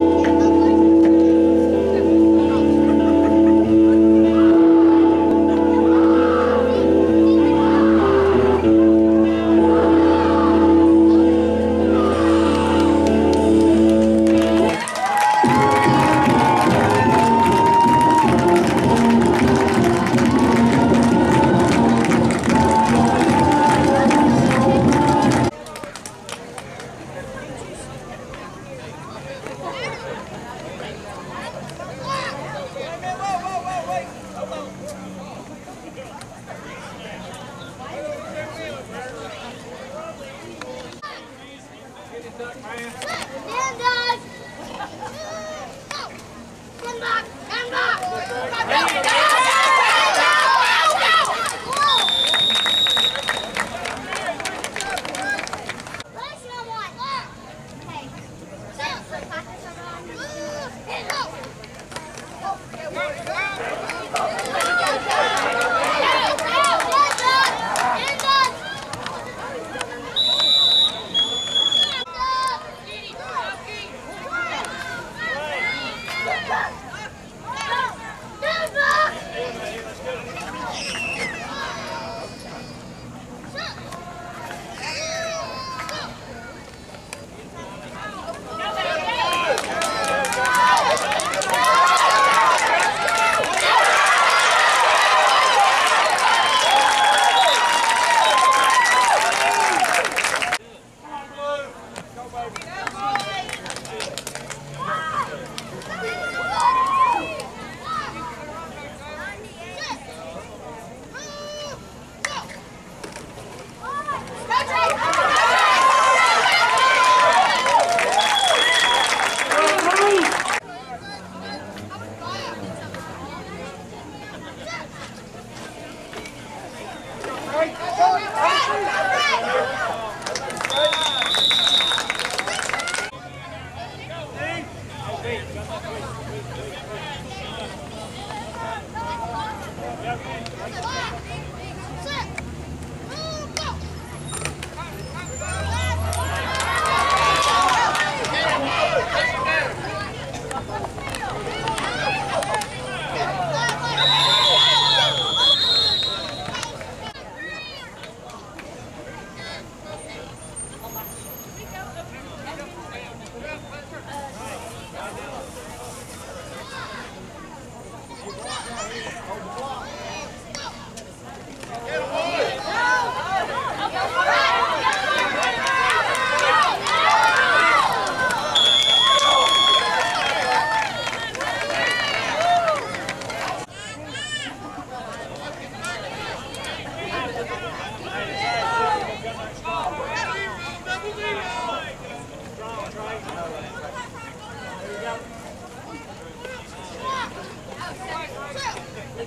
Stand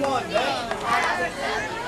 one,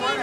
Boy.